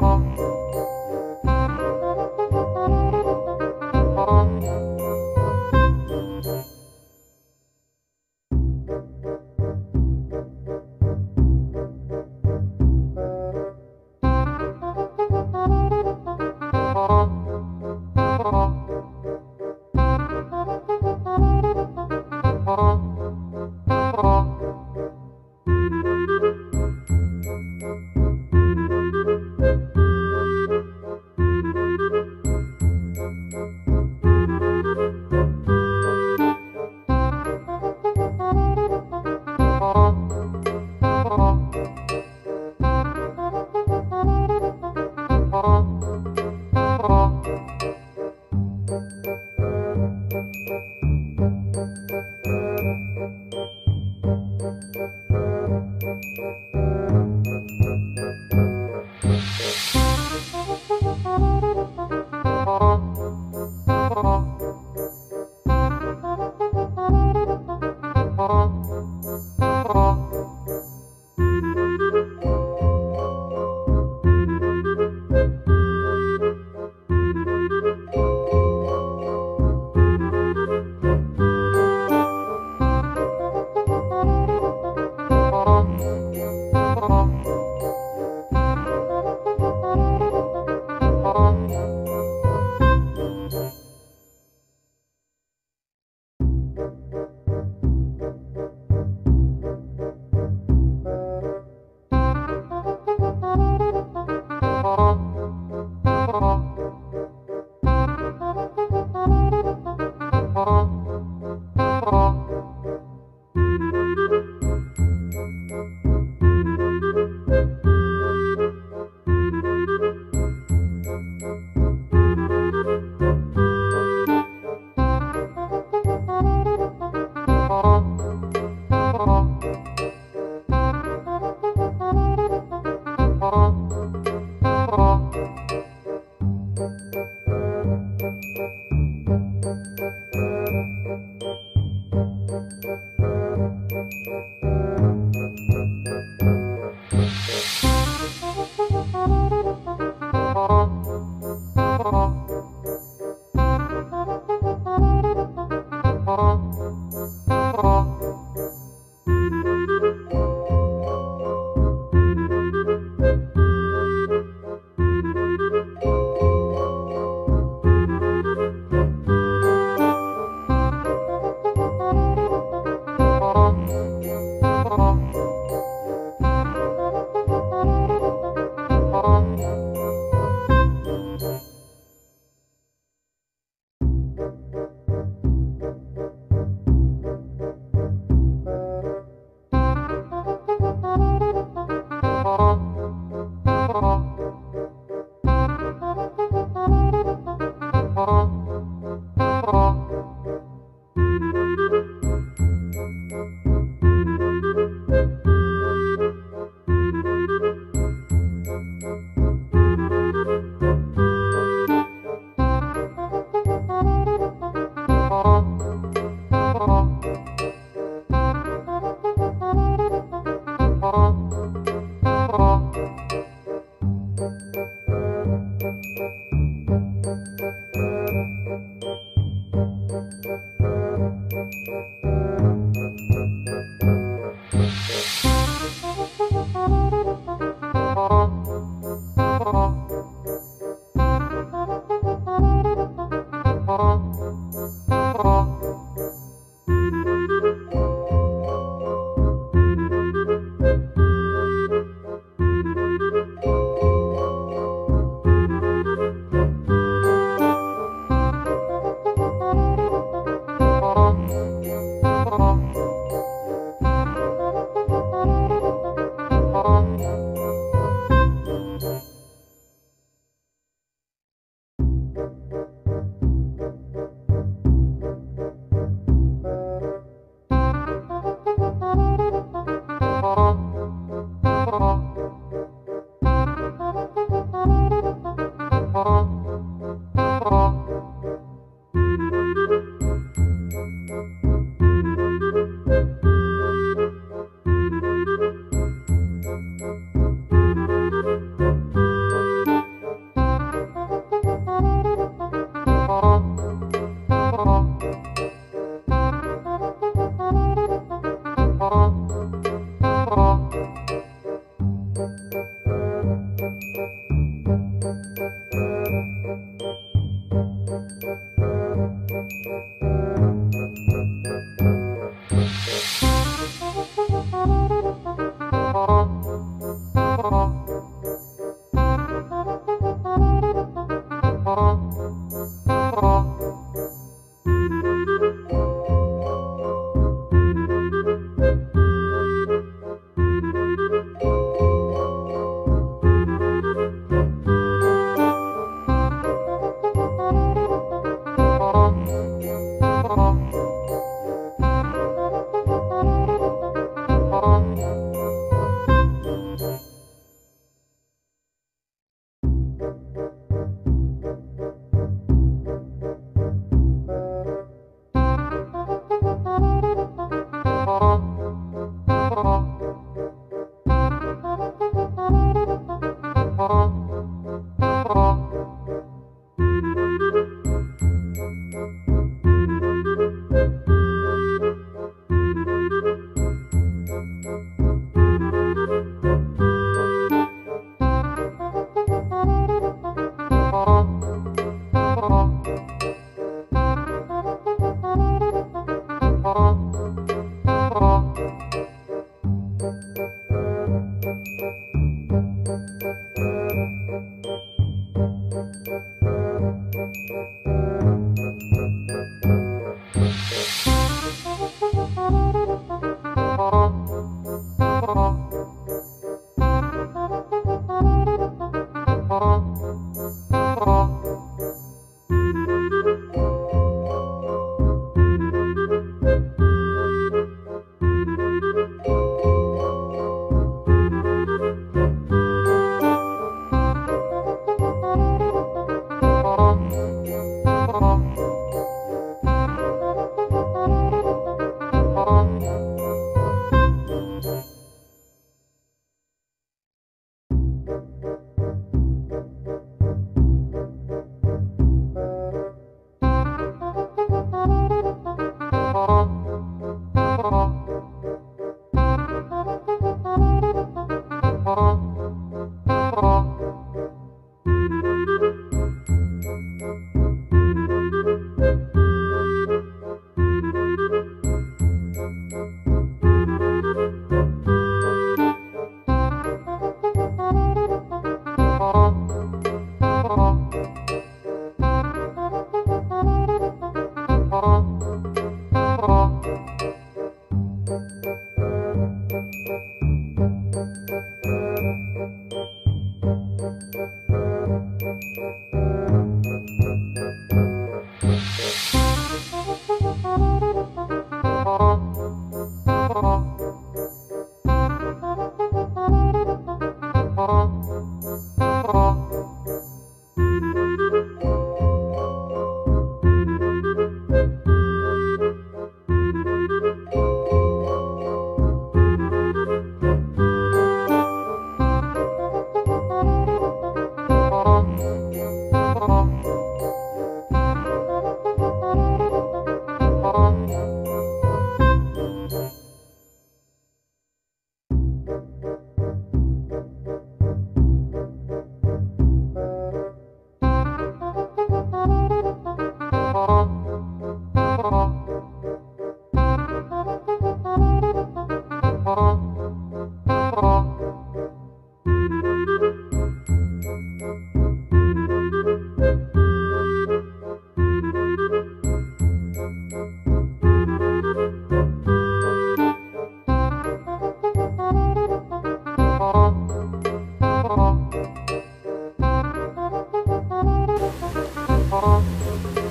Música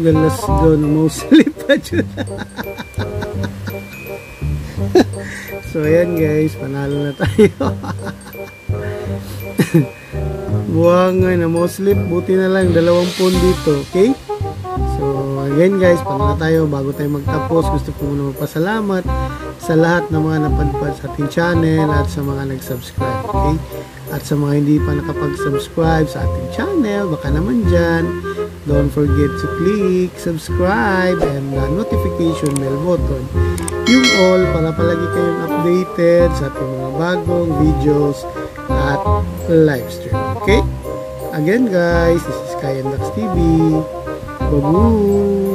Galas go na mostly pa dyan. so ayan guys, panalo na tayo. Buwangay na mo slip, buti na lang dalawang pon dito, okay? So again guys, panalo tayo bago tayo magtapos. Gusto ko muna magpasalamat sa lahat ng mga napadpad sa ating channel at sa mga nag-subscribe, okay? At sa mga hindi pa nakapag-subscribe sa ating channel, baka naman dyan, don't forget to click subscribe and the notification bell button. Yung all para palagi kayong updated sa ating mga bagong videos at live stream. Okay? Again guys, this is Kay and Dax TV. Babu!